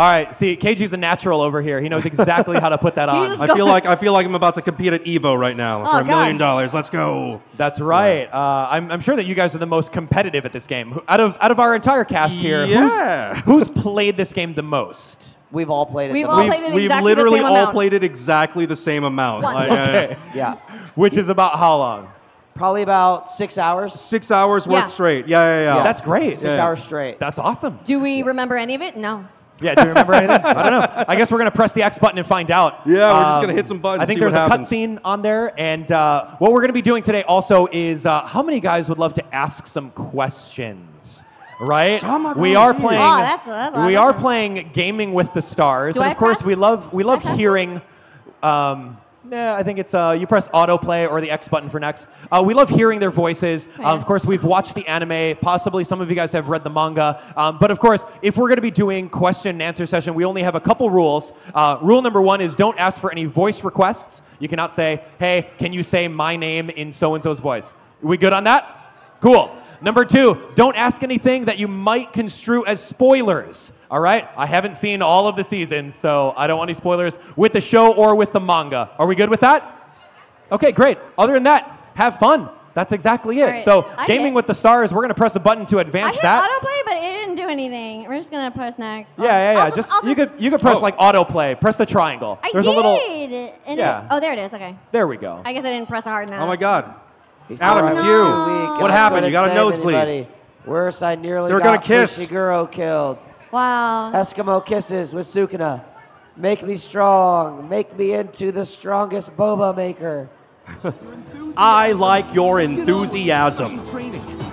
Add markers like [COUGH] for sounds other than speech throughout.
All right, see, KG's a natural over here. He knows exactly how to put that [LAUGHS] on. I feel like I feel like I'm about to compete at Evo right now Oh, for a million dollars. Let's go. That's right. Uh, I'm, I'm sure that you guys are the most competitive at this game. Out of out of our entire cast here, Yeah. who's, who's played this game the most? We've all played it. We've the all most. We've, played it we've exactly the literally same all amount. played it exactly the same amount. What? Like, uh, Okay. Yeah. Which is about how long? Probably about six hours. Six hours worth Yeah. straight. Yeah, yeah, yeah. Yeah. That's great. Six Yeah. hours straight. That's awesome. Do we remember any of it? No. Yeah, do you remember anything? I don't know. I guess we're gonna press the X button and find out. Um, Yeah, we're just gonna hit some buttons, I think see there's what a cutscene on there, and uh, what we're gonna be doing today also is uh, how many guys would love to ask some questions? Right? Some of we are playing. Oh, that's- that's we are playing gaming with the stars, Do and I of course press? we love we love hearing. Um, yeah, I think it's uh, you press autoplay or the X button for next. Uh, we love hearing their voices. Oh, Um, of course, we've watched the anime. Possibly some of you guys have read the manga. Um, but of course, if we're going to be doing question and answer session, we only have a couple rules. Uh, rule number one is don't ask for any voice requests. You cannot say, "Hey, can you say my name in so and so's voice?" we good on that? Cool. Number two, don't ask anything that you might construe as spoilers. All right? I haven't seen all of the seasons, so I don't want any spoilers with the show or with the manga. Are we good with that? Okay, great. Other than that, have fun. That's exactly it. All right. So, I gaming hit- with the stars, we're going to press a button to advance I advance hit that. autoplay, but it didn't do anything. We're just gonna press next. I'll yeah, yeah, yeah. I'll Just, I'll you could you could press Oh. like autoplay. Press the triangle. I There's did. a little Yeah. It, oh, there it is. Okay. There we go. I guess I didn't press hard enough. Oh my God. Before Adam, it's you. too What weak and happened? You got a nosebleed. anybody. Worse, I nearly They were got gonna kiss. Fushiguro killed. Wow. Eskimo kisses with Sukuna. Make me strong. Make me into the strongest boba maker. [LAUGHS] I like your enthusiasm.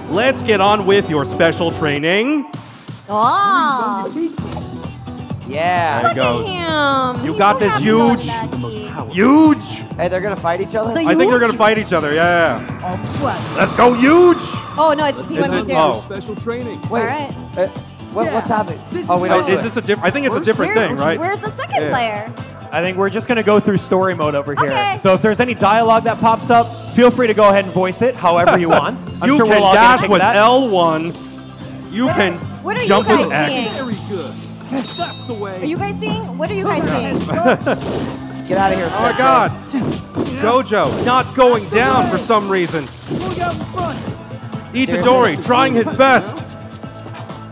Let's get on with your special training. Oh. Yeah. There it goes. Damn. You He's got this huge- about that, he- Huge. Hey, they're gonna fight each other. The- I think they're gonna fight each other. Yeah. Let's go huge. Oh no, it's team Is one it- oh. Special training. Wait. Alright. uh, what, what's happening? This Oh, we is- don't. Is this a different? I think it's a different Where- thing, right? Where's the second Yeah. player? I think we're just going to go through story mode over here. Okay. So if there's any dialogue that pops up, feel free to go ahead and voice it however you [LAUGHS] want. I'm you sure can we'll all get a dash with that. L1. You can what are you jump with X. Very good. That's the way. Are you guys seeing? What are you guys seeing? [LAUGHS] Get out of here. Oh my God. Gojo not going down for some reason. Look out in front. Itadori trying his best.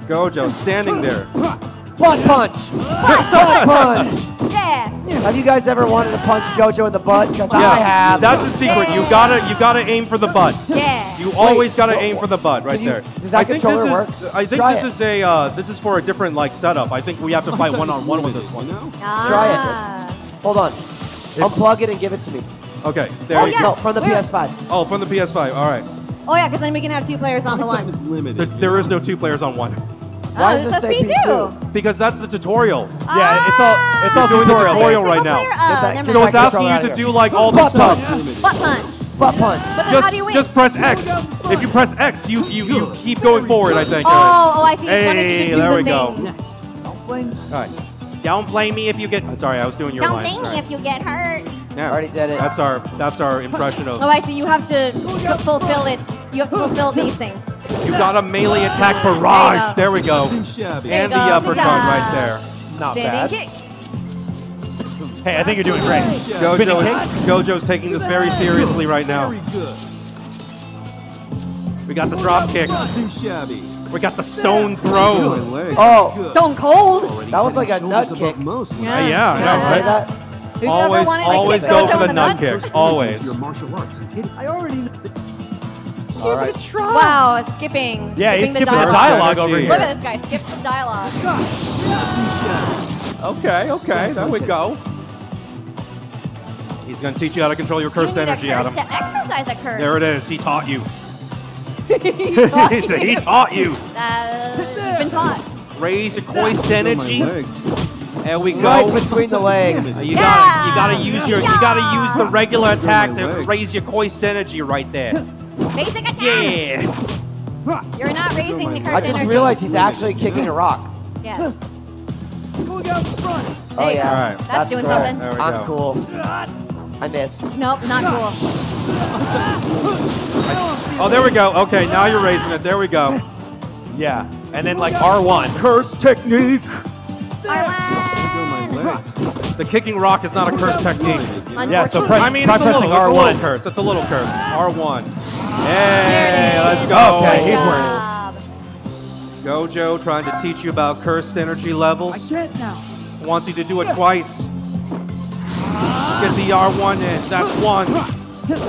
Gojo standing there. [LAUGHS] Butt punch. Butt punch. yeah. Have you guys ever wanted to punch Gojo in the butt? Because I Yeah, have. that's the secret. You gotta, you gotta aim for the butt. Yeah. You always gotta wha- aim for the butt right you- there. does that I think controller this work? is, I think Try this it. is a, uh, this is for a different like setup. I think we have to fight one on one with this one. You know? Try it. Ah. Hold on. Unplug it and give it to me. Okay, there Oh, you yeah. go. No, from the Wait. PS5. Oh, from the PS5. All right. Oh yeah, because then we can have two players on the My time one. is limited. Th- there is no two players on one Oh, Why oh, does it this say says P2? P2. because that's the tutorial. Ah. Yeah, it's all it's all doing the tutorial. tutorial right now. player? Get Oh, that- never get So mind. it's asking you to do like all the Butt stuff. punch. Butt punch. Butt punch. But then how do Just, you win? just press X. If you press X, you you, you keep going forward. I think. Oh, oh, I see. Just wanted you Hey, to do there the we go. thing. Next. right. All right. Don't blame me if you get. oh, Sorry, I was doing your Don't line. blame me if you get hurt. Yeah. Already did it. That's our that's our impression of. Oh, I see. You have to fulfill it. You have to fulfill these things. You got a melee attack barrage. There we go. Too shabby. There you And the go. uppercut right there. Not bad. Hey, I think you're doing great. Gojo is, Gojo's taking this very seriously right now. We got the drop kick. Not too shabby. We got the stone throw. Oh. Stone cold. That was like a nut kick. Most. Uh, Yeah. yeah, yeah, I right. that? Who's ever Always, always go for the in nut kick. Always. Your martial arts. I already know. All right. Wow, skipping. Yeah, he's skipping skipping the dialogue. dialogue over Energy. Look here. at this guy. Skip the dialogue. [LAUGHS] Okay, okay, there we go. He's gonna teach you how to control your cursed you need energy, a curse Adam. To exercise a curse. There it is. He taught you. [LAUGHS] [LAUGHS] he taught he said he taught you. Uh, you've been taught. Raise your cursed energy. legs. There we Right go. between the legs. Uh, You Yeah. gotta, you gotta use your, you gotta use the regular attack to raise your cursed energy right there. Basic attack. Yeah. You're not raising the curse I just energy. realized he's actually kicking a rock. Yeah. Going out in front. Oh There you yeah. All right. That's doing cool. something. There we I'm go. cool. I missed. Nope, not cool. Oh, there we go. Okay, now you're raising it. There we go. Yeah, and then like R1. Curse technique. R1. The kicking rock is not a curse technique. Yeah, so Unfortunately- press, I mean, try it's a little, pressing it's a R1. curse. It's a little curse. R1. Hey, let's go. Okay, Good he's job. Gojo trying to teach you about cursed energy levels. I can't now. Wants you to do it twice. Get the R1 in. That's one.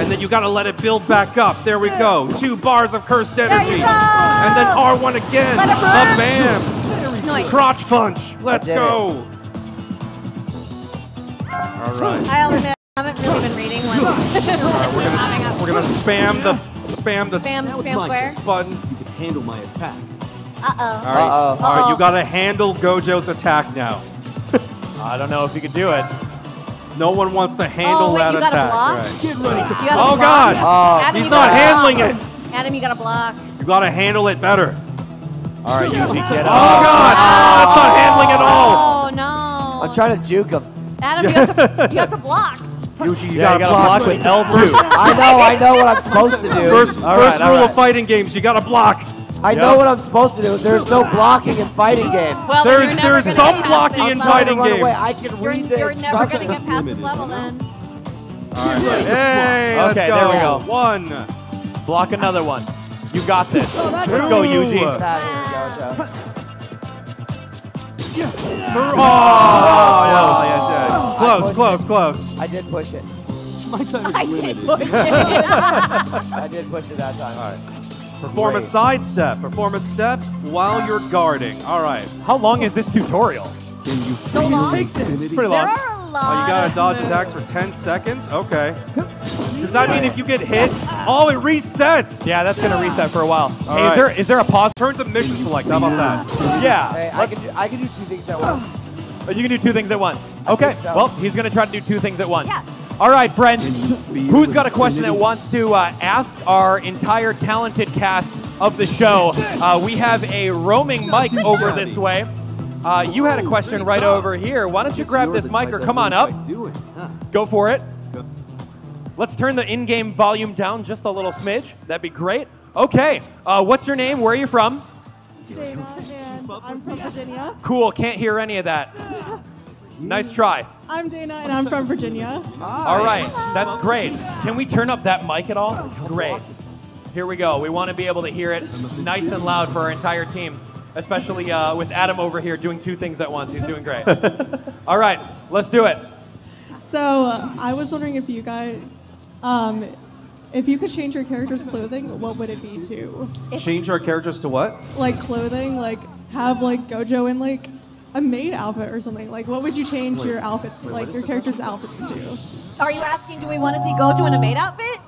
And then you gotta let it build back up. There we go. Two bars of cursed you energy. go. And then R1 again. A bam. Nice. Crotch punch. Let's did go. All right. I'll admit, I haven't really been reading when We're gonna we're gonna spam the spam the spam, That was spam my square. button. You can handle my attack. Uh-oh. All right. Uh-oh. All right. You gotta handle Gojo's attack now. [LAUGHS] I don't know if you could do it. No one wants to handle Oh, wait, that you gotta attack. block? Right. Get ready to You Oh block. God! Oh, Adam, He's you not gotta handling block. it. Adam, you gotta block. You gotta handle it better. All right, you get Oh. God! Oh, that's not handling at all. Oh no. I'm trying to juke him. Adam, you have to, you have to [LAUGHS] block. Yuji, you Yeah, you gotta, gotta block with L2. [LAUGHS] I know, I know what I'm supposed to do. First, All right, first all rule right. of fighting games, you gotta block. I Yep. know what I'm supposed to do. There's no blocking in fighting games. Well, then There's- you're never there's gonna some get past blocking in level. fighting games. away. I can You're, read the you're never gonna get past this level you know? then. Hey, let's Okay, go. there we go. One. Block another one. You got this. [LAUGHS] Oh, Let's go, Two. Yuji. Here we go, so. Oh, yeah, yeah, I Close, pushed close, it. close. I did push it. [LAUGHS] My time is I did limited. push it. [LAUGHS] I did push it that time. All right. Perform a Great. sidestep. Perform a step while you're guarding. All right. How long is this tutorial? Can you So feel long? infinity? Pretty long. There are a lot. Oh, you gotta dodge moves. attacks for 10 seconds? Okay. Does that mean if you get hit? Oh, it resets! Yeah, that's gonna reset for a while. All hey, right. is there is there a pause? Turn to mission select. How about that? Yeah. Hey, I can do I can do two things at once. Oh, You can do two things at once. Okay. so. Well, he's gonna try to do two things at once. Yeah. All right, friends. Can you feel Who's got a question that wants to uh, ask our entire talented cast of the show? Uh, we have a roaming mic over this way. Uh, you had a question right over here. Why don't you grab this mic or come on up? I do it, huh? Go for it. Let's turn the in-game volume down just a little smidge. That'd be great. Okay. Uh, what's your name? Where are you from? Dana, and I'm from Virginia. Cool. Can't hear any of that. Nice try. I'm Dana, and I'm from Virginia. All right, that's great. Can we turn up that mic at all? Great. Here we go. We want to be able to hear it nice and loud for our entire team, especially uh, with Adam over here doing two things at once. He's doing great. [LAUGHS] all right, let's do it. So uh, I was wondering if you guys, um, if you could change your character's clothing, what would it be to? Change our characters to what? Like clothing, like have like Gojo in like a maid outfit or something. Like what would you change your outfits, like your character's outfits to? Are you asking, do we want to see Gojo in a maid outfit?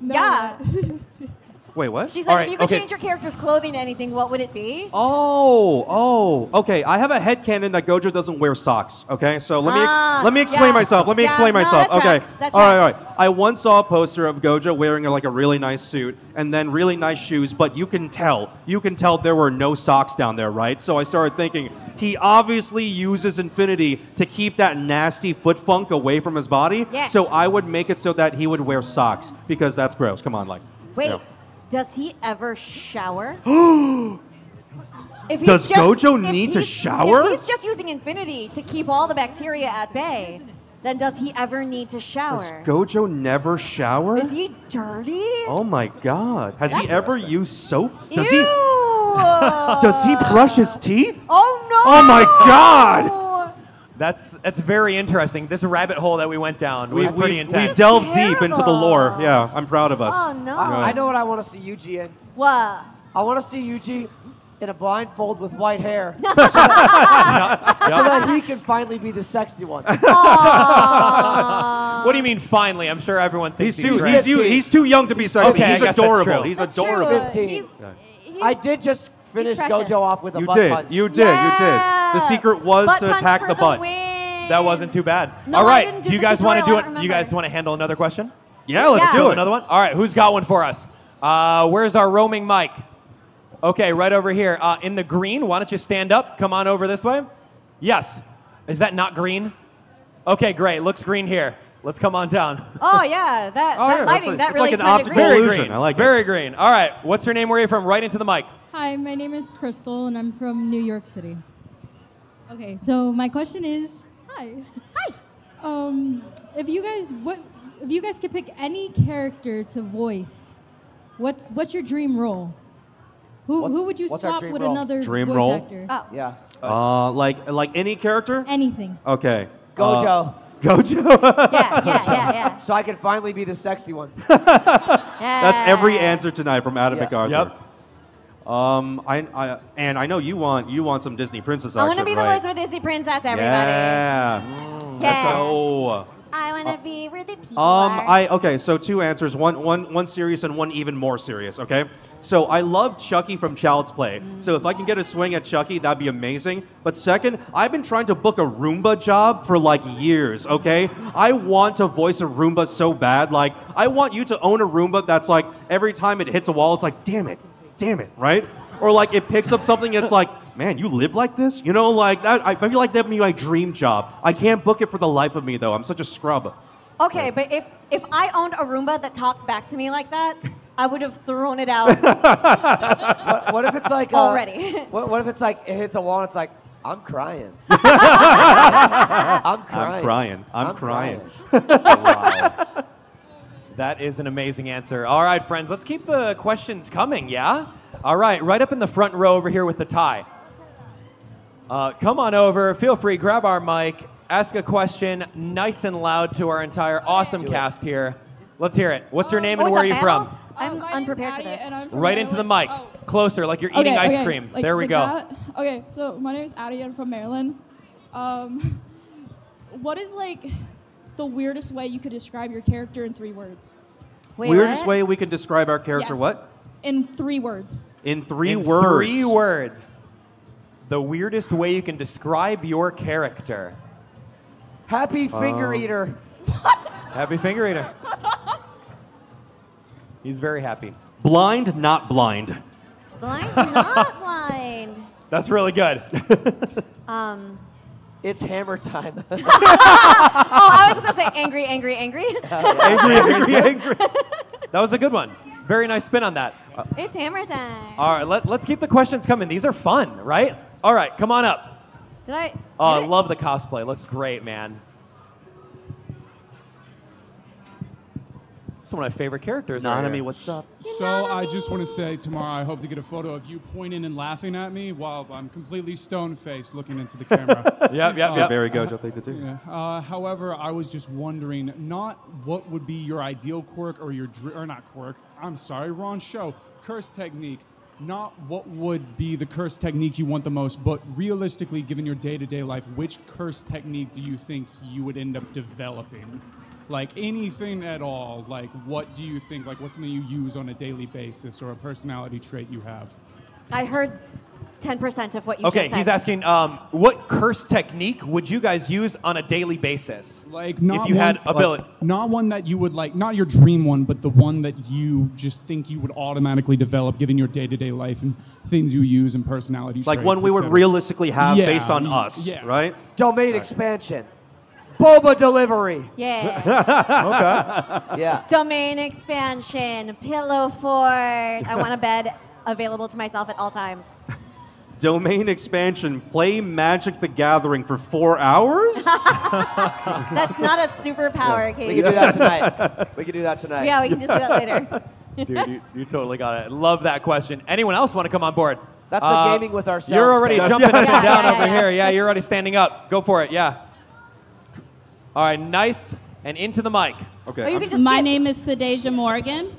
No, Yeah. [LAUGHS] Wait, what? She's like, All if you could okay. change your character's clothing to anything, what would it be? Oh, oh, okay. I have a headcanon that Gojo doesn't wear socks. Okay, so let me ex- Ah, let me explain yeah. myself. Let me Yeah, explain no, myself. okay, tracks, all right, all right. I once saw a poster of Gojo wearing like a really nice suit and then really nice shoes, but you can tell, you can tell there were no socks down there, right? So I started thinking he obviously uses Infinity to keep that nasty foot funk away from his body. Yeah. So I would make it so that he would wear socks because that's gross. Come on, like. Wait, yeah. Does he ever shower? [GASPS] If Does just- Gojo need to shower? If he's just using Infinity to keep all the bacteria at bay, then does he ever need to shower? Does? Gojo never shower? Is he dirty? Oh my god. Has he ever used soap? Does Ew! he [LAUGHS] Does he brush his teeth? Oh no! Oh my God! That's that's very interesting. This rabbit hole that we went down We, was pretty we, intense. we delved deep into the lore. Yeah, I'm proud of us. Oh no! I, I know what I want to see Yuji in. What? I want to see Yuji in a blindfold with white hair, [LAUGHS] [LAUGHS] so, that, so that he can finally be the sexy one. Aw. what do you mean? Finally, I'm sure everyone thinks He's he's, too great. he's, too, he's too young to be sexy. Okay, he's adorable. He's That's adorable. true. 15. He's- he's- I did just finish precious. Gojo off with a You butt did. punch. You did. You did. The secret was Butt to attack the butt. win. That wasn't too bad. No, all I didn't do do you guys want to do it? You guys want to handle another question? Yeah, let's Yeah. do Do it. another one. All right, who's got one for us? Uh, where's our roaming mic? Okay, right over here. Uh, in the green, why don't you stand up? Come on over this way. Yes. Is that not green? Okay, great. Looks green here. Let's come on down. Oh yeah, that, [LAUGHS] Oh, that yeah, that's lighting, like- that it's really like an optical green. Very illusion. green. I like it. Very green. All right. What's your name? Where are you from? Right into the mic. Hi, my name is Crystal, and I'm from New York City. Okay, so my question is, hi. Hi. Um, if you guys what if you guys could pick any character to voice, what's what's your dream role? Who What's- who would you what's our swap dream with role? another Dream voice role? actor? Oh. Yeah. Uh, like like any character? Anything. Okay. Gojo. Uh, Gojo. [LAUGHS] Yeah, yeah, yeah, yeah. so I can finally be the sexy one. [LAUGHS] That's every answer tonight from Adam Yeah. McArthur. Yep. Um, I, I and I know you want you want some Disney princess I action, want to be the right? voice of a Disney princess, everybody. Yeah. Yeah. So, I want to be where the people um, are. I okay. So two answers. One one one serious and one even more serious. Okay. So I love Chucky from Child's Play. So if I can get a swing at Chucky, that'd be amazing. But second, I've been trying to book a Roomba job for like years. Okay. I want to voice a Roomba so bad. Like I want you to own a Roomba that's like every time it hits a wall, it's like, damn it, damn it, right? Or like it picks up something, it's like, man, you live like this? You know, like that. I feel like that'd be my dream job. I can't book it for the life of me though. I'm such a scrub. Okay, but if if I owned a Roomba that talked back to me like that, I would have thrown it out. [LAUGHS] what, what if it's like uh, Already. [LAUGHS] What, what if it's like it hits a wall and it's like I'm crying. [LAUGHS] I'm crying. I'm crying. I'm, crying. That is an amazing answer. All right, friends, let's keep the questions coming, yeah? All right, right up in the front row over here with the tie. Uh, come on over. Feel free, grab our mic, ask a question nice and loud to our entire awesome cast here. Let's hear it. What's your name Oh, and where are you battle? from? I'm Uh, my name's unprepared for Addie, this. and I'm from Right into the mic. Oh. Closer, like you're eating Okay, ice okay, cream. like- there we like go. that. Okay, so my name is Addie. I'm from Maryland. Um, [LAUGHS] what is like the weirdest way you could describe your character in three words? Wait, Weirdest what? way we can describe our character, Yes. what? In three words. In three In words. Three words. The weirdest way you can describe your character. Happy finger Um, eater. Happy finger eater. [LAUGHS] He's very happy. Blind, not blind. Blind, not [LAUGHS] blind. That's really good. [LAUGHS] Um. It's hammer time. [LAUGHS] Oh, I was gonna say angry, angry, angry. [LAUGHS] angry, angry, [LAUGHS] angry. That was a good one. Very nice spin on that. Uh, it's hammer time. all right, let, let's keep the questions coming. These are fun, right? All right, come on up. Did I? Oh, I did love the cosplay. Looks great, man. It's one of my favorite characters. right Nanami, here. what's up? So I just want to say tomorrow I hope to get a photo of you pointing and laughing at me while I'm completely stone faced looking into the camera. [LAUGHS] Yep, yep, It's a yep. very Gojo thing to do. Yeah. Uh, however, I was just wondering, not what would be your ideal quirk or your dr- or not quirk. I'm sorry, wrong show. Curse technique. Not what would be the curse technique you want the most, but realistically, given your day-to-day life, which curse technique do you think you would end up developing? Like anything at all. Like what do you think? Like what's something you use on a daily basis or a personality trait you have? I heard 10% of what you Okay, just said. he's asking, um, what curse technique would you guys use on a daily basis? Like not you one, had ability- not one that you would like, not your dream one, but the one that you just think you would automatically develop, given your day-to-day life and things you use and personality Like traits, one we would realistically have Yeah, based on I mean, us, yeah. right? Domain expansion. Boba delivery. Yeah. [LAUGHS] Okay. Yeah. Domain expansion, pillow fort. I want a bed available to myself at all times. Domain expansion. Play Magic the Gathering for four hours. [LAUGHS] That's not a superpower, We Katie. can do that tonight. [LAUGHS] We can do that tonight. Yeah, we can just do that later. Dude, you, you totally got it. Love that question. Anyone else want to come on board? That's Uh, the gaming with ourselves. You're already man. jumping up Yeah, and down yeah, over yeah. here. Yeah, you're already standing up. Go for it. Yeah. All right, nice. And into the mic. Okay. Or you I'm- can just My skip. name is Sadeja Morgan.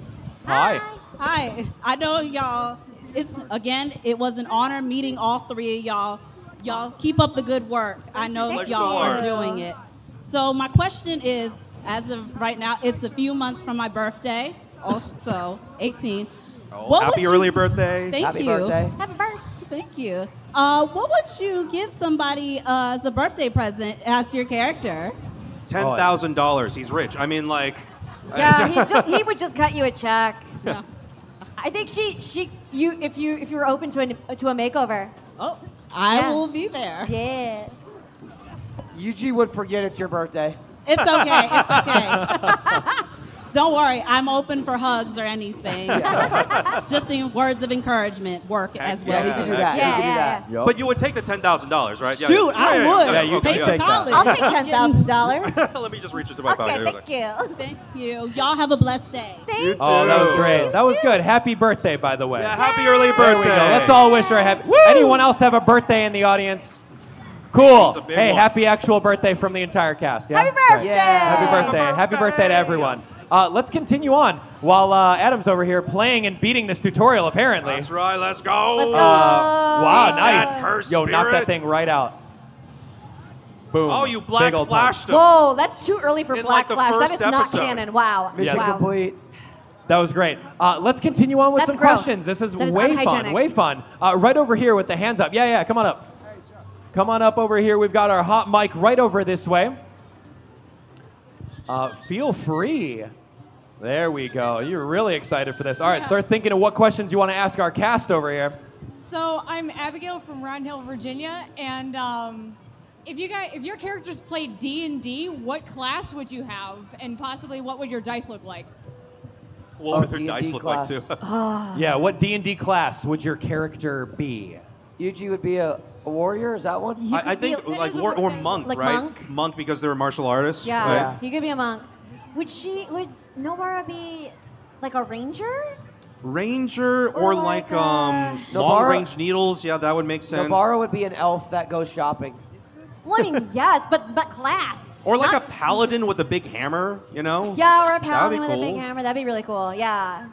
Hi. Hi. I know y'all. It's again. It was an honor meeting all three of y'all. Y'all keep up the good work. I know Thank y'all you. are doing it. So my question is, as of right now, it's a few months from my birthday. Also, 18. What Happy would early you- birthday. Thank Happy you. birthday. Happy birthday. Thank you. Uh, what would you give somebody uh, as a birthday present as your character? Oh, Ten thousand dollars. He's rich. I mean, like. [LAUGHS] Yeah, he [LAUGHS] just he would just cut you a check. Yeah. I think she she you if you if you were open to a to a makeover. Oh, I Yeah. will be there. Yeah. Yuji would forget it's your birthday. It's okay. It's okay. [LAUGHS] Don't worry, I'm open for hugs or anything. [LAUGHS] Just in words of encouragement work as well. yeah. You too. that. Yeah, you yeah, do that. Yup. But you would take the ten thousand dollars, right? Yeah, Shoot, yeah, I yeah, would. Yeah, you okay, Pay for take that. college. I'll take ten thousand dollars. [LAUGHS] Let me just reach into my Okay, pocket. thank you. Thank you. Y'all have a blessed day. Thank You you. Oh, that was too. great. That was good. Happy birthday, by the way. Yeah, happy early There birthday. we go. Let's all wish her a happy. Anyone else have a birthday in the audience? Cool. It's a big Hey, one. happy actual birthday from the entire cast. Yeah? Happy birthday! Yeah. Happy birthday. Happy birthday to everyone. Uh, let's continue on while uh, Adam's over here playing and beating this tutorial, apparently. That's right. Let's go. Let's go. Uh, wow, Take nice. curse Yo, knock that thing right out. Boom. Oh, you Big black old flashed him. Whoa, that's too early for In, Black like, Flash. That first not episode. canon. Wow. Mission Yeah. wow. complete. That was great. Uh, let's continue on with That's some gross. questions. This is That is way fun, way fun. Uh, right over here with the hands up. Yeah, yeah, come on up. Come on up over here. We've got our hot mic right over this way. Uh, feel free. There we go. You're really excited for this. All right, Yeah. start thinking of what questions you want to ask our cast over here. So I'm Abigail from Round Hill, Virginia, and um, if you guys, if your characters played D and D, what class would you have, and possibly what would your dice look like? What Oh, would their D&D dice look class. like too? [LAUGHS] Yeah, what D&D class would your character be? Yuji would be a, a warrior. Is that one? You I, I think a- like is a or, word- or that is a- monk, Like right? monk? Monk because they're a martial artists. Yeah, right? Yeah. you could be a monk. Would she? Would Nobara be like a ranger? Ranger or, Or like, like, um Nobara- long range needles. Yeah, that would make sense. Nobara would be an elf that goes shopping. Well, I mean, [LAUGHS] yes, but but class. Or like Not- a paladin with a big hammer. You know? Yeah, or a paladin with a big hammer. That'd be really cool. Yeah.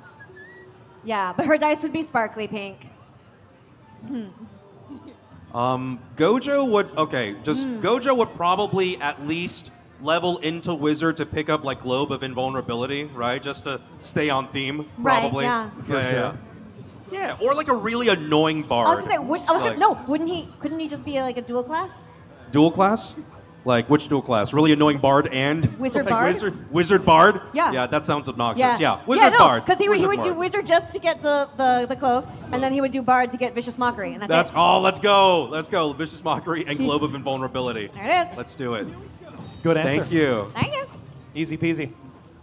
Yeah, but her dice would be sparkly pink. [LAUGHS] Um, Gojo would okay. Just Hmm. Gojo would probably at least level into wizard to pick up like globe of invulnerability, right? Just to stay on theme, Right, probably. yeah. yeah, yeah, yeah. Yeah, or like a really annoying bard. I bard. was gonna say, would, I was Like- gonna, no, wouldn't he? Couldn't he just be like a dual class? Dual class? Like which dual class? Really annoying bard and Wizard like, bard? Wizard, wizard bard. Yeah. Yeah, that sounds obnoxious. Yeah. Yeah, wizard yeah, no, bard. Because he, would- he Wizard would do bard. wizard just to get the, the, the cloak, and then he would do bard to get vicious mockery, and that's, That's it. oh, let's go, let's go. Vicious mockery and [LAUGHS] globe of invulnerability. There it is. Let's do it. Good answer. Thank you. Thank you. Easy peasy.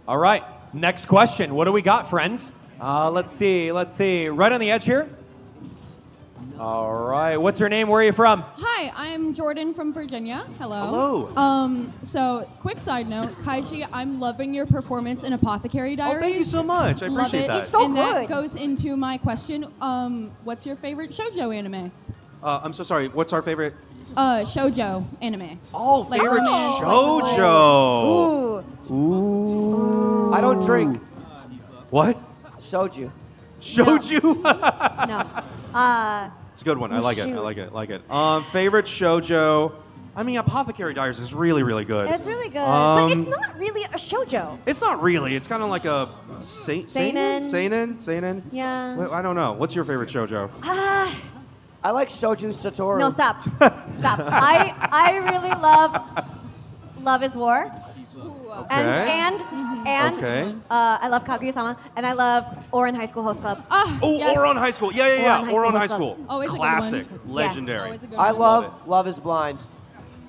All right, next question. What do we got, friends? Uh, let's see, let's see. Right on the edge here. All right, what's your name? Where are you from? Hi, I'm Jordan from Virginia. Hello. Hello. Um, so quick side note, Kaiji, I'm loving your performance in Apothecary Oh, Diaries. thank you so much. I Love appreciate it. that. He's so and that goes into my question. Um, what's your favorite shoujo anime? Uh, I'm so sorry. What's our favorite? Uh, shoujo anime. Oh, Like favorite romance, slice shoujo. Ooh. Ooh. I don't drink. What? Showed you. Shoujo. [LAUGHS] No. Uh, it's a good one. I like it. I like it. I like it. Um, favorite shoujo. I mean, Apothecary Diaries is really, really good. it's really good, Um, but it's not really a shoujo. It's not really. It's kind of like a sa- seinen. Seinen. Seinen. Seinen. Yeah. I don't know. What's your favorite shoujo? Ah, I like Shoju Satoru. no, stop. [LAUGHS] Stop. I I really love Love is War. And Okay. and and Okay. uh, I love Kaguya-sama, and I love Ouran High School Host Club. Ah, Oh, yes. Ouran High School. Yeah, yeah, yeah. Ouran High Ouran School High was School. Always a good Classic. one. Legendary. Always a good I one. love Love Love is Blind.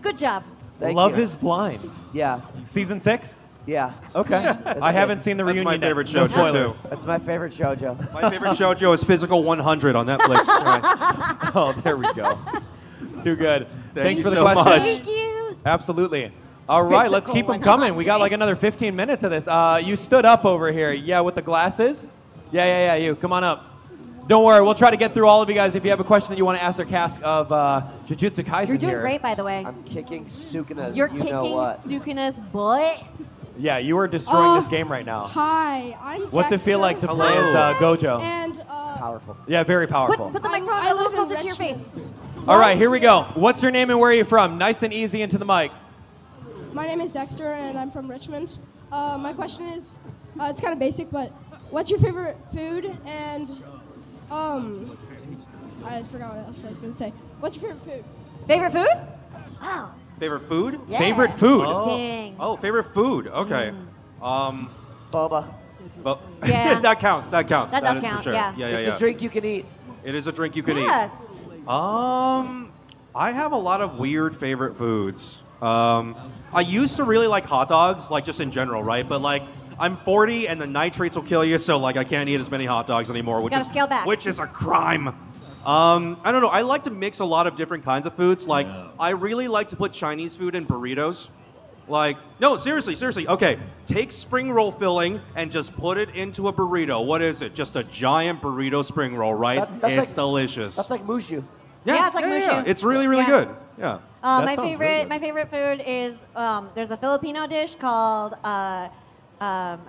Good job. Thank Love you. is Blind. Yeah. Season six? Yeah. Okay. [LAUGHS] That's I good. haven't seen the That's reunion my yet. favorite No shoujo, spoilers. too. That's my favorite shoujo. My favorite shoujo is Physical 100 on Netflix. [LAUGHS] Right. Oh, there we go. Too good. Thanks you for the so question. much. Thank you. Absolutely. All right, let's keep them coming. We got like another 15 minutes of this. Uh, you stood up over here. Yeah, with the glasses? Yeah, yeah, yeah, you. Come on up. Don't worry, we'll try to get through all of you guys. If you have a question that you want to ask our cast of uh, Jujutsu Kaisen You're doing here. great, by the way. I'm kicking Sukuna's. You're you kicking know what. Sukuna's butt. Yeah, you are destroying Uh, this game right now. Hi, I'm What's it feel like to play as uh, Gojo? And uh, Powerful. Yeah, very Put, powerful. put the I, microphone I a little live in closer to your Richmond. face. All right, here we go. What's your name and where are you from? Nice and easy into the mic. My name is Dexter, and I'm from Richmond. Uh, my question is, uh, it's kind of basic, but what's your favorite food? And um, I forgot what else I was gonna say. What's your favorite food? Favorite food? Oh, favorite food? yeah. Favorite food? Oh. Dang. oh, favorite food. Okay. Um, Boba. but [LAUGHS] Yeah. that counts. That counts. That does is count, for sure. yeah. Yeah, yeah, it's yeah. a drink you can eat. It is a drink you can eat. Yes. eat. Um, I have a lot of weird favorite foods. Um, I used to really like hot dogs, like just in general, right? But like, I'm 40 and the nitrates will kill you, so like I can't eat as many hot dogs anymore, which Gotta is scale back. which is a crime. Um, I don't know. I like to mix a lot of different kinds of foods. Like I really like to put Chinese food in burritos. Like no, seriously, seriously. Okay, take spring roll filling and just put it into a burrito. What is it? Just a giant burrito spring roll, right? That- that's it's like- delicious. That's like mushu. Yeah, it's like yeah, mushu. yeah. It's really, really Yeah. good. Yeah. Uh, my sounds really favorite, good. my favorite food is um, there's a Filipino dish called uh, um,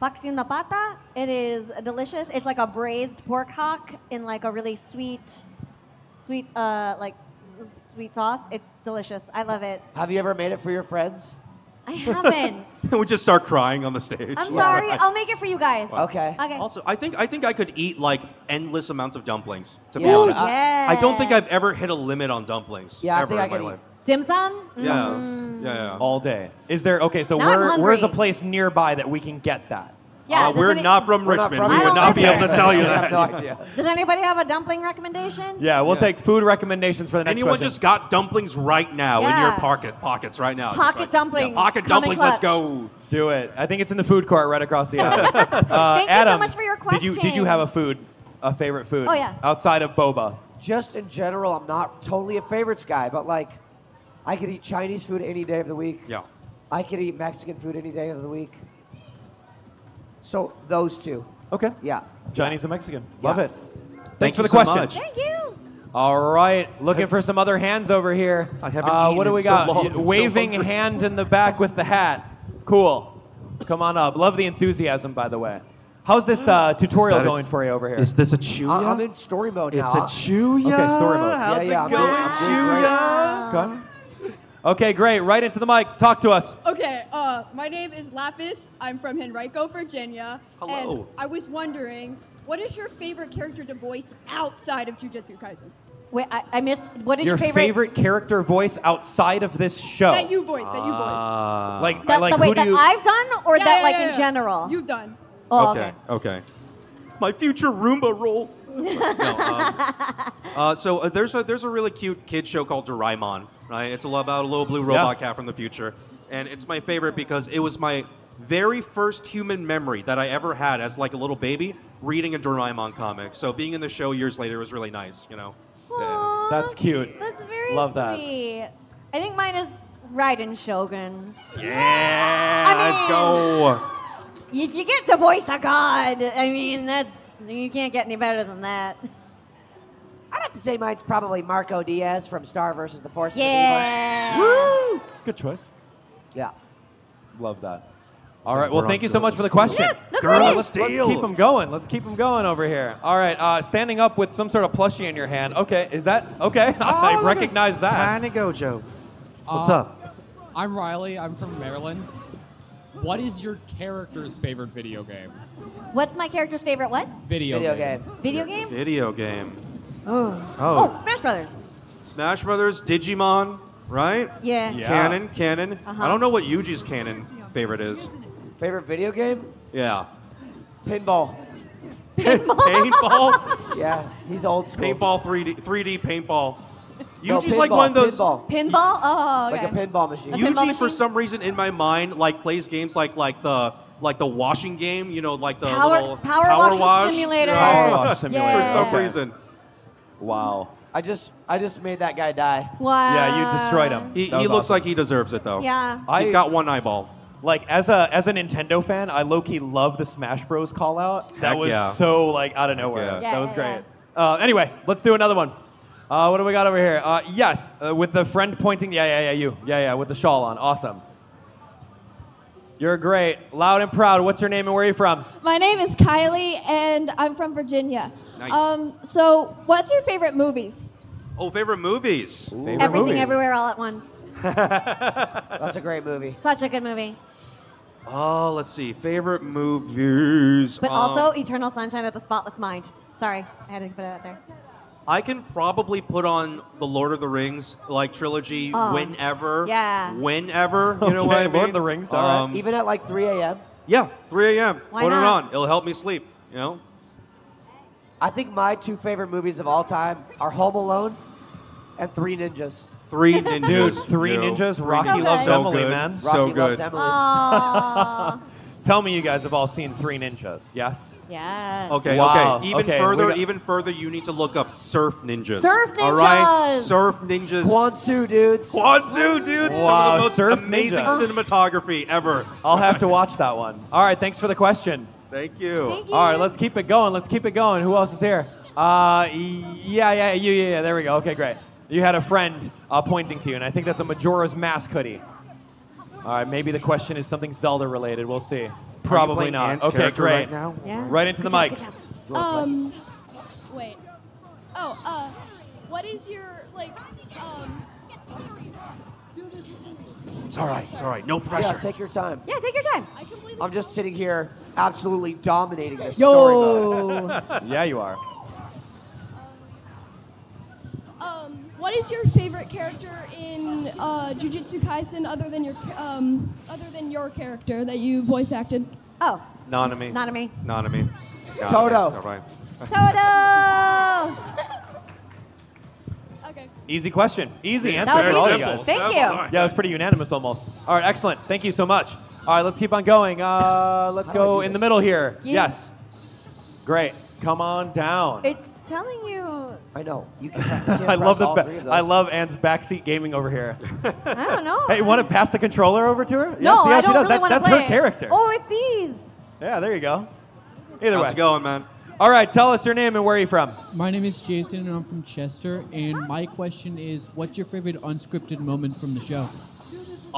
paksiw na pata. It is delicious. It's like a braised pork hock in like a really sweet, sweet uh, like sweet sauce. It's delicious. I love it. Have you ever made it for your friends? I haven't. [LAUGHS] we just start crying on the stage. I'm sorry. I'll make it for you guys. Okay. Okay. Also, I think I think I could eat like endless amounts of dumplings. To be Yeah, honest, yeah. I don't think I've ever hit a limit on dumplings. Yeah, I ever think I in my could eat- life. Dim sum. Yeah, Mm. yeah, yeah. All day. Is there okay? So Now I'm where where's a place nearby that we can get that? Yeah. Uh, does we're any- not from We're not Richmond. from we I would don't be like able to tell you [LAUGHS] I that. have no [LAUGHS] idea. Does anybody have a dumpling recommendation? Yeah, we'll Yeah. take food recommendations for the next Anyone question. just got dumplings right now in your Yeah. pocket pockets right now. Just Pocket like- dumplings, Yeah, pocket coming dumplings. Let's clutch. go. Do it. I think it's in the food court right across the [LAUGHS] aisle. uh, Thank you so Adam, much for your Did you did you question. have a food, a favorite food? Oh, yeah. Outside of boba. Just in general, I'm not totally a favorites guy, but like, I could eat Chinese food any day of the week. Yeah. I could eat Mexican food any day of the week. So those two. Okay. Yeah. Chinese and Mexican. Love Yeah. it. Thank Thanks for you the so question. much. Thank you. All right, looking for some other hands over here. I haven't uh, What do we so got? long. Y- I'm so Waving hand in the back with the hat. Cool. Come on up. Love the enthusiasm, by the way. How's this uh, tutorial that a- going for you over here? Is this a chew? I- I'm in story mode It's now. a chew. Okay, story mode. How's Yeah, yeah, it I'm going, doing- I'm doing great. Chuya? Go on. Okay, great. Right into the mic. Talk to us. Okay, uh, my name is Lapis. I'm from Henrico, Virginia. Hello. And I was wondering, what is your favorite character to voice outside of Jujutsu Kaisen? Wait, I, I missed. What is Your your, favorite character voice outside of this show? That you voice, that you voice. Ah. like, That, like the who wait do that you? I've done, or Yeah, that yeah, like yeah, in yeah. general? You've done. oh, okay. Okay. My future Roomba role. No, um, [LAUGHS] uh, so uh, there's a there's a really cute kid show called Doraemon, right? It's all about a little blue robot cat from the future, and it's my favorite because it was my very first human memory that I ever had as like a little baby reading a Doraemon comic. So being in the show years later was really nice, you know. Yeah. That's cute. That's very Love that. sweet. I think mine is Raiden Shogun. Yeah, I let's go. If you get to voice a god, I mean that's you can't get any better than that. I'd have to say mine's probably Marco Diaz from Star versus the Forces. of Yeah. Woo! Good choice. Yeah. Love that. All right. Well, thank you so much for the question. Yeah, no Girl let's, let's keep them going. Let's keep them going over here. All right. Uh, standing up with some sort of plushie in your hand. Okay. Is that okay? [LAUGHS] I recognize that. Tiny Gojo. What's Uh, up? I'm Riley. I'm from Maryland. What is your character's favorite video game? What's my character's favorite? What? Video, Video game. Video game? Video game. Oh. Oh. Oh, Smash Brothers. Smash Brothers, Digimon, right? Yeah. Yeah. Canon, canon. Uh-huh. I don't know what Yuji's canon favorite is. Favorite video game? Yeah. Pinball. [LAUGHS] paintball? Yeah, he's old school. paintball 3D 3D paintball. No, Yuji's like pinball, one of those Pinball. Pinball? Oh, okay. Like a pinball machine. A pinball Yuji for machine? some reason in my mind like plays games like like the like the washing game, you know, like the Power- little Power Wash Simulator. Power Wash Simulator. For some Okay. reason. Wow. I just I just made that guy die. Wow. Yeah, you destroyed him. He, he looks awesome. like he deserves it though. Yeah. I- He's got one eyeball. Like as a as a Nintendo fan, I low key love the Smash Bros. call out. That Heck was yeah. so like out of nowhere. Yeah. Yeah, that was yeah, great. Uh, anyway, let's do another one. Uh, what do we got over here? Uh, yes, uh, with the friend pointing. Yeah, yeah, yeah, you. Yeah, yeah, with the shawl on. Awesome. You're great. Loud and proud. What's your name and where are you from? My name is Kylie, and I'm from Virginia. Nice. Um, so, what's your favorite movies? Oh, favorite movies. Favorite Everything movies? Everywhere All at Once. [LAUGHS] That's a great movie. Such a good movie. Oh, let's see. Favorite movies. But Um, also Eternal Sunshine of the Spotless Mind. Sorry, I had to put it out there. I can probably put on the Lord of the Rings like trilogy Oh. whenever. Yeah. Whenever. You [LAUGHS] know Okay, what I mean? Lord of the Rings, all right. Um, Even at like 3 a.m. yeah, 3 a.m. Why put not? it on. It'll help me sleep. You know. I think my two favorite movies of all time are Home Alone and Three Ninjas. Three [LAUGHS] ninjas. Dude, Three yo. Ninjas, Three Rocky Ninjas. loves So Emily, good. man. Rocky So loves good. Emily. [LAUGHS] Aww. Tell me you guys have all seen Three Ninjas, yes? Yes. Okay, Wow. okay. Even Okay, we further, got- even further, you need to look up surf ninjas. Surf Ninjas. All right, ninjas! surf ninjas. Kwanzaa, dudes. Kwanzaa, dudes. Some Wow, of the most surf amazing ninja. cinematography ever. I'll have to watch that one. All right, thanks for the question. Thank you. Thank you. All right, let's keep it going. Let's keep it going. Who else is here? Uh, yeah, yeah, you, yeah, yeah. There we go. Okay, great. You had a friend uh, pointing to you, and I think that's a Majora's Mask hoodie. All right, maybe the question is something Zelda related. We'll see. Probably playing not. Ant's okay, character great. right now? Yeah. Right into the Good mic. job, good. Um, wait. Oh, uh, what is your like? Um, It's all right. It's all right. No pressure. Yeah, pressure. take your time. Yeah, take your time. I completely. I'm just sitting here absolutely dominating this story mode. Yo. [LAUGHS] [LAUGHS] Yeah, you are. What is your favorite character in uh, Jujutsu Kaisen other than your um, other than your character that you voice acted? Oh, Nanami. Nanami. Nanami. Got it. Toto. All right. Toto. [LAUGHS] Okay. Easy question. Easy answer. That was for all you easy. guys. Thank you. All right. Yeah, it was pretty unanimous almost. All right, excellent. Thank you so much. All right, let's keep on going. Uh, let's How do I go do in the middle here. Yeah. Yes. Great. Come on down. It's telling you. I know. You can. [LAUGHS] You can't I love the all ba- I love Anne's backseat gaming over here. I don't [LAUGHS] know. hey, you want to pass the controller over to her? No, yeah, see how I she don't does. really That- want to that's play her character. Oh, it's these. Yeah, there you go. Either How's way. it going, man? All right, tell us your name and where are you from? My name is Jason, and I'm from Chester. And my question is, what's your favorite unscripted moment from the show?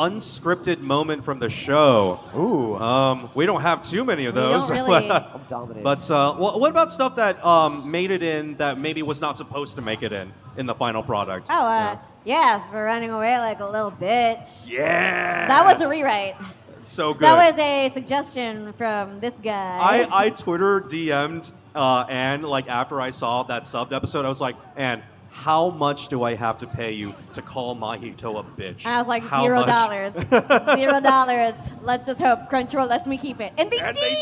Unscripted moment from the show. Ooh. Um, we don't have too many of We those. don't really. [LAUGHS] I'm dominating. but uh, well, what about stuff that um, made it in that maybe was not supposed to make it in in the final product? Oh, uh, yeah, for running away like a little bitch. Yeah. That was a rewrite. so good. That was a suggestion from this guy. I, I Twitter DM'd uh, Anne like after I saw that subbed episode. I was like, Anne, how much do I have to pay you to call Mahito a bitch? I was like How zero much?" dollars. [LAUGHS] zero dollars. Let's just hope Crunchyroll lets me keep it. And they And did. they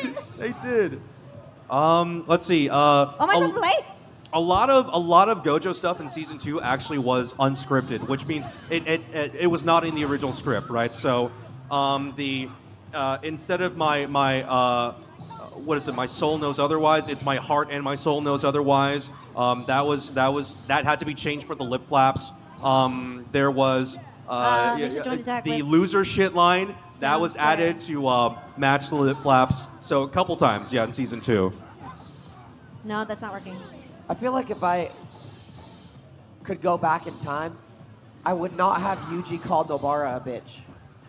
did. They did. Um, let's see. Uh, Oh, am I a- supposed to play? a lot of a lot of Gojo stuff in season two actually was unscripted, which means it it, it, it was not in the original script, right? So um, the uh, instead of my my uh, what is it? My soul knows otherwise. It's my heart and my soul knows otherwise. Um, that was that was that had to be changed for the lip flaps. Um, there was uh, Uh, they yeah, the tag loser shit line that Yeah, was yeah. added to uh, match the lip flaps. So a couple times, yeah, in season two. No, that's not working. I feel like if I could go back in time, I would not have Yuji called Nobara a bitch.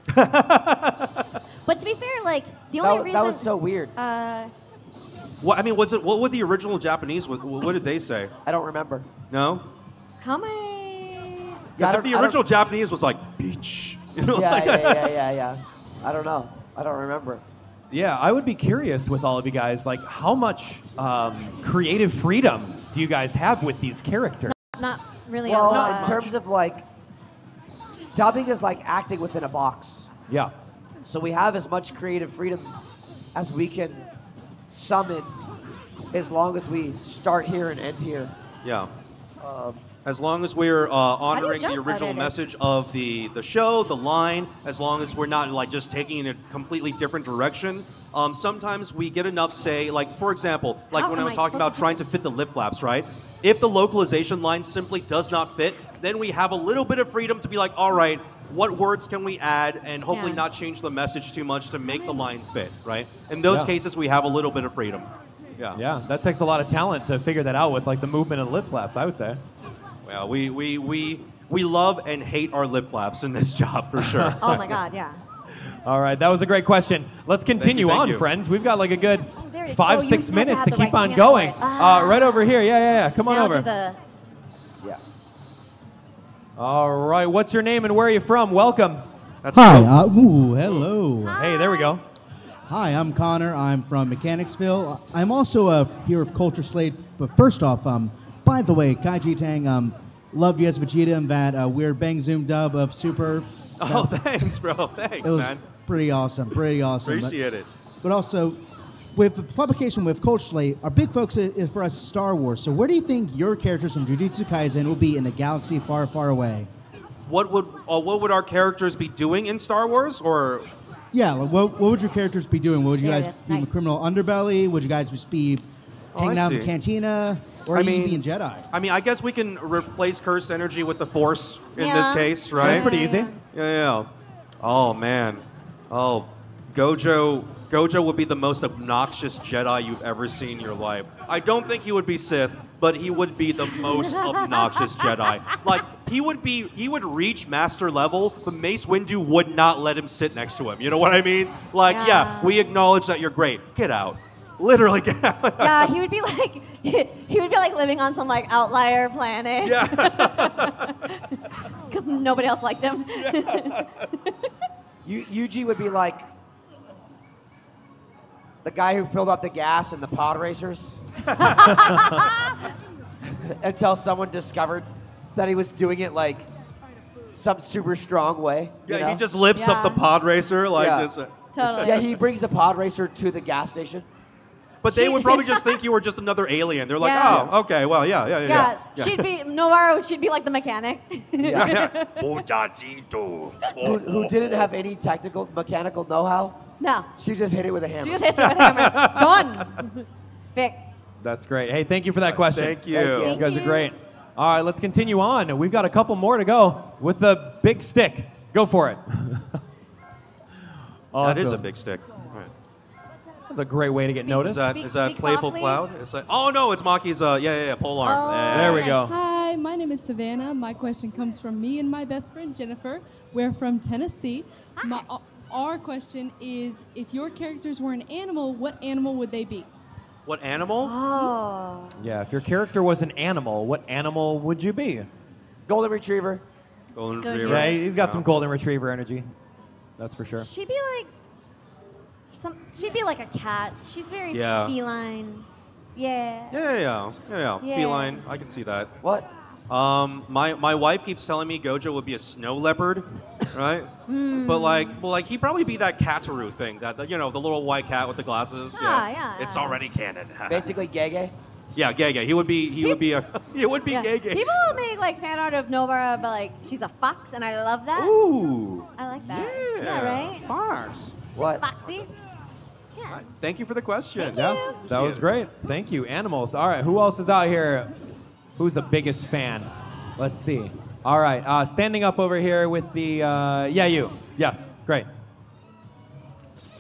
[LAUGHS] [LAUGHS] But to be fair, like the only wa- reason that was so weird. uh, What I mean, was it what would the original Japanese? What, what did they say? I don't remember. No, how many? Yeah, because don't- if the original Japanese was like beach, [LAUGHS] you know, Yeah, like- yeah, yeah, [LAUGHS] yeah, yeah. I don't know. I don't remember. Yeah, I would be curious with all of you guys, like how much um, creative freedom do you guys have with these characters? Not really. Well, a lot. in terms of like, dubbing is like acting within a box. Yeah. So we have as much creative freedom as we can summon, as long as we start here and end here. yeah. Um, As long as we're uh, honoring the original out of it? message of the, the show, the line, as long as we're not like just taking in a completely different direction. Um, sometimes we get enough say, like for example, like How when I was I talking supposed about trying to fit the lip flaps, right? If the localization line simply does not fit, then we have a little bit of freedom to be like, all right, what words can we add, and hopefully Yeah. not change the message too much to make the line fit, right? In those Yeah. cases, we have a little bit of freedom. Yeah. Yeah, that takes a lot of talent to figure that out with like the movement of lip flaps, I would say. Well, we we we we love and hate our lip flaps in this [LAUGHS] job for sure. [LAUGHS] oh my god, yeah. All right, that was a great question. Let's continue thank on, you. friends. We've got like a good there it is. five, Oh, you six to minutes to keep right on going. it. Uh, Ah. right over here. Yeah, yeah, yeah. Come on now over. To the yeah. All right, what's your name and where are you from? Welcome. That's Hi. Uh, ooh, hello. Hey, there we go. Hi, I'm Connor. I'm from Mechanicsville. I'm also a here of Culture Slate. But first off, um, by the way, Kaiji Tang, um, loved you as Vegeta in that uh, weird Bang Zoom dub of Super. Oh, [LAUGHS] thanks, bro. Thanks, it was man. pretty awesome. Pretty awesome. But- Appreciate it. But also, with publication with Culture Slate, our big focus is, is for us Star Wars. So where do you think your characters from Jujutsu Kaisen will be in a galaxy far, far away? What would uh, what would our characters be doing in Star Wars, or Yeah, like what, what would your characters be doing? Would you guys it is. be in the criminal underbelly? Would you guys just be Oh, hanging I out in the cantina? Or I are you mean- being Jedi? I mean, I guess we can replace cursed energy with the force in Yeah. this case, right? That's pretty easy. Yeah. Yeah, yeah. Oh man. Oh, Gojo. Gojo would be the most obnoxious Jedi you've ever seen in your life. I don't think he would be Sith, but he would be the most [LAUGHS] obnoxious Jedi. Like he would be, he would reach master level, but Mace Windu would not let him sit next to him. You know what I mean? Like, yeah, Yeah. we acknowledge that you're great. Get out. Literally get out. [LAUGHS] Yeah, he would be like [LAUGHS] he would be like living on some like outlier planet. Yeah. Because nobody else liked him. U- Yuji would be like the guy who filled up the gas in the pod racers [LAUGHS] until someone discovered that he was doing it like some super strong way. you Yeah, know? he just lifts up the pod racer like Yeah. this. Uh, totally. Yeah, he brings the pod racer to the gas station. But they She- would probably just [LAUGHS] think you were just another alien. They're like, Yeah. oh, okay, well, yeah, yeah, yeah. yeah, she'd be Nobara. She'd be like the mechanic. [LAUGHS] Who, who didn't have any technical mechanical know-how. No, She just hit it with a hammer. she just hits it with hammers. [LAUGHS] Done. Fixed. That's great. Hey, thank you for that question. Thank you. Thank you. You Thank guys are great. All right, let's continue on. We've got a couple more to go with the big stick. Go for it. [LAUGHS] That is a big stick. All right. That's a great way to get Is noticed. that Speak- is that playful softly. cloud? Is that? Oh no, it's Maki's. Uh, yeah, yeah, yeah, pole arm. Oh. Yeah, There we go. Hi, my name is Savannah. My question comes from me and my best friend Jennifer. We're from Tennessee. My, uh, our question is if your characters were an animal, what animal would they be? What animal? Oh. Yeah, if your character was an animal, what animal would you be? Golden retriever. Golden retriever. Yeah, he's got Yeah. some golden retriever energy. That's for sure. She'd be like some. She'd be like a cat. She's very Yeah. feline. Yeah. Yeah, yeah, yeah, yeah, yeah. Yeah. Feline. I can see that. What? Um, my my wife keeps telling me Gojo would be a snow leopard, right? But like, well, like he'd probably be that Kataru thing, that that, you know, the little white cat with the glasses. Ah, yeah, It's yeah. already canon. [LAUGHS] Basically, Gege. yeah, Gege. He would be. He would be a. [LAUGHS] He would be Yeah. Gege. People make like fan art of Nobara, but like she's a fox, and I love that. Ooh. I like that. Yeah. Yeah, right. Fox. What? Foxy. Yeah. Thank you for the question. Thank Yeah, you. that was great. Thank you. Animals. All right, who else is out here? Who's the biggest fan? Let's see. All right, uh, standing up over here with the, uh, yeah, you. Yes, great.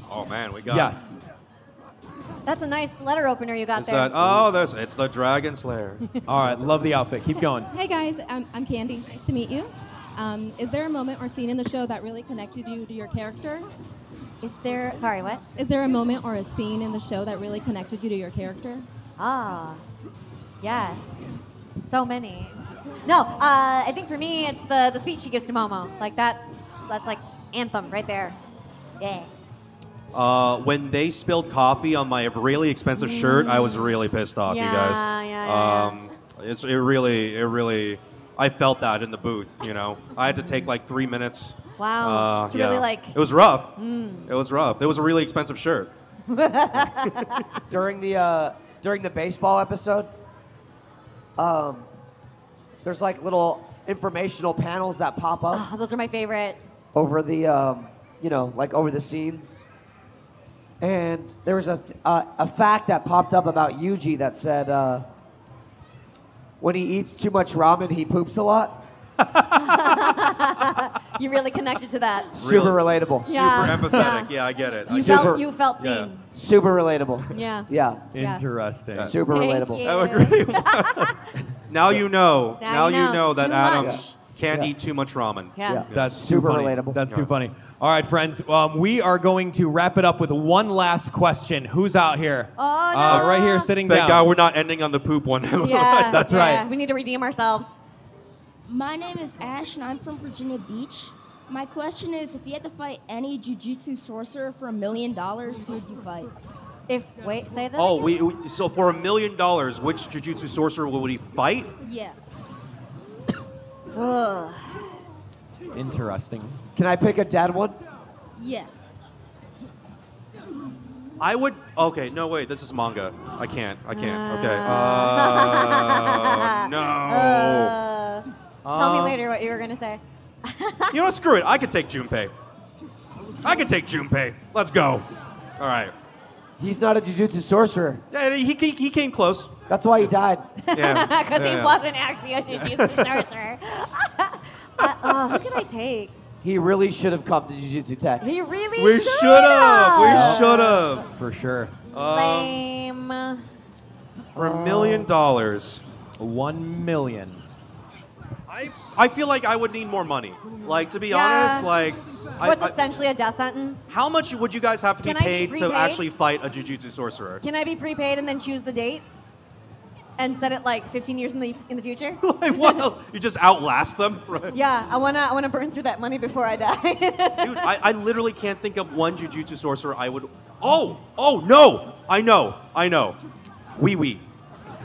Oh man, we got. Yes. That's a nice letter opener you got Is there. that? Oh, there's. It's the Dragon Slayer. [LAUGHS] All right, love the outfit. Keep going. Hey guys, I'm, I'm Candy. Nice to meet you. Um, is there a moment or scene in the show that really connected you to your character? Is there? Sorry, what? Is there a moment or a scene in the show that really connected you to your character? Ah, yes. So many. No, uh, I think for me it's the the speech she gives to Momo. Like that. That's like anthem right there. Yeah. Uh, when they spilled coffee on my really expensive shirt, I was really pissed off, Yeah, you guys. yeah, yeah, um, It's, it really, it really, I felt that in the booth. You know, I had to take like three minutes. Wow. Uh, to really like. It was rough. Mm. It was rough. It was a really expensive shirt. [LAUGHS] during the uh, during the baseball episode, um, there's like little informational panels that pop up Oh, those are my favorite. over the um, you know like over the scenes. And there was a uh, a fact that popped up about Yuji that said uh, when he eats too much ramen, he poops a lot. [LAUGHS] you really connected to that. Super relatable. Yeah, Super empathetic. Yeah, I get it. I You get felt you felt Yeah. seen. Super relatable. Yeah. Yeah. Yeah. Interesting. Super Thank relatable. you. I would agree. now you know. Now Now, you you know. know, that Too Adam much. can't Yeah. eat too much ramen. Yeah. Yeah. That's Super funny. relatable. That's too Yeah. funny. All right, friends, um, we are going to wrap it up with one last question. Who's out here? Oh no. Uh, right here, sitting Thank down. God we're not ending on the poop one. [LAUGHS] Yeah. That's yeah. right. We need to redeem ourselves. My name is Ash, and I'm from Virginia Beach. My question is, if you had to fight any jujutsu sorcerer for a million dollars, who would you fight? If wait, say that. Oh, again? we, we so for a million dollars, which jujutsu sorcerer would he fight? Yes. Ugh. Interesting. Can I pick a dead one? Yes. I would. Okay, no wait, this is manga. I can't. I can't. Okay. Uh. Uh, no. [LAUGHS] Uh, tell me Uh, later what you were gonna say. [LAUGHS] You know, what, screw it. I could take Junpei. I could take Junpei. Let's go. All right. He's not a jujutsu sorcerer. Yeah, he, he, he came close. That's why he died. [LAUGHS] Yeah. Because Yeah, he yeah. wasn't actually a jujutsu sorcerer. [LAUGHS] uh, uh, who can I take? He really should have come to Jujutsu Tech. He really We should have. We should've. should have. For sure. Um, for a million dollars. One million. I, I feel like I would need more money. Like to be Yeah. honest, like I, What's I- essentially a death sentence? how much would you guys have to Can be I be paid to actually fight a jujutsu sorcerer? Can I be prepaid and then choose the date? And set it like 15 years in the in the future? [LAUGHS] like what? You just outlast them? [LAUGHS] Right? yeah, I wanna I wanna burn through that money before I die. [LAUGHS] Dude, I, I literally can't think of one jujutsu sorcerer I would. Oh, oh no! I know, I know. Ui Ui.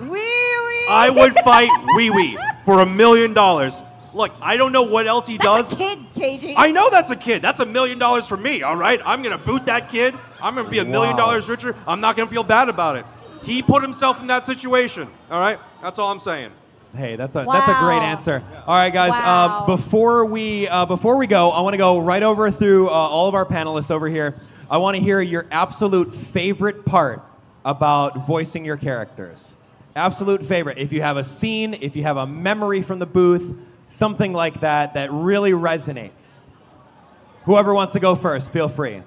Wee wee. I would fight Ui Ui for a million dollars. Look, I don't know what else he That's does. a kid, KG. I know that's a kid. That's a million dollars for me, all right? I'm going to boot that kid. I'm going to be a million Wow. dollars richer. I'm not going to feel bad about it. He put himself in that situation, all right? That's all I'm saying. Hey, that's a that's a great Wow. answer. All right, guys. Wow. Um, before we uh, before we go, I want to go right over through uh, all of our panelists over here. I want to hear your absolute favorite part about voicing your characters. Absolute favorite. If you have a scene, if you have a memory from the booth, something like that that really resonates. Whoever wants to go first, feel free.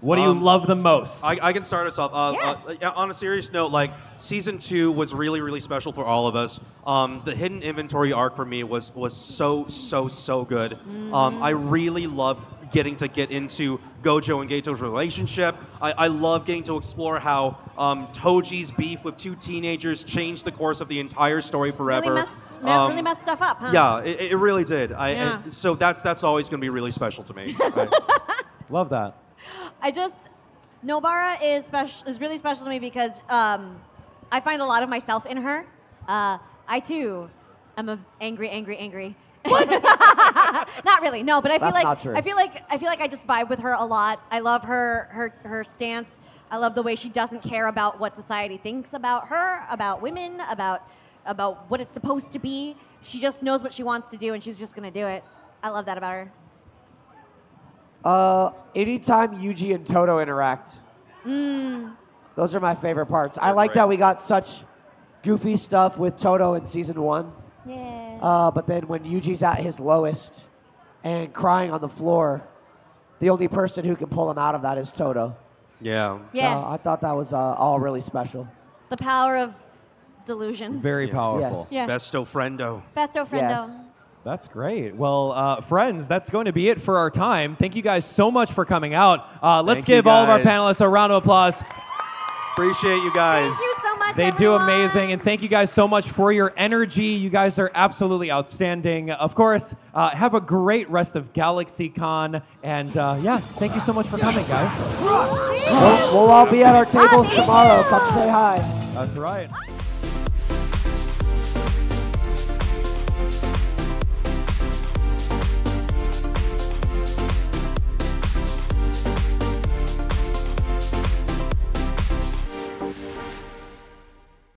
What do you Um, love the most? I, I can start us off. Uh, uh, yeah, on a serious note, like season two was really, really special for all of us. Um, the hidden inventory arc for me was was so, so, so good. Um, I really loved getting to get into Gojo and Geto's relationship. I, I love getting to explore how um, Toji's beef with two teenagers changed the course of the entire story forever. Really messed, Um, really messed stuff up, huh? Yeah, it, it really did. I, Yeah. and so that's that's always going to be really special to me. [LAUGHS] Love that. I just Nobara is special is really special to me because um, I find a lot of myself in her. Uh, I too am a angry, angry, angry, angry. [LAUGHS] not really, no. But I feel That's like not true. I feel like I feel like I just vibe with her a lot. I love her her her stance. I love the way she doesn't care about what society thinks about her, about women, about about what it's supposed to be. She just knows what she wants to do, and she's just gonna do it. I love that about her. Uh, anytime Yuji and Todo interact, Mm. those are my favorite parts. I They're like great. that we got such goofy stuff with Todo in season one. Yeah. Uh, but then when Yuji's at his lowest and crying on the floor, the only person who can pull him out of that is Todo. yeah. Yeah. So I thought that was uh, all really special. The power of delusion. Very powerful. Yes. Yeah. Besto friendo. Besto friendo. That's great. Well, uh, friends, that's going to be it for our time. Thank you guys so much for coming out. Uh, let's Thank give all of our panelists a round of applause. Appreciate you guys. Thank you so much. They do amazing, and thank you guys so much for your energy. You guys are absolutely outstanding. Of course, uh, have a great rest of GalaxyCon, and uh, yeah, thank you so much for coming, guys. We'll, we'll all be at our tables tomorrow. Come say hi. That's right.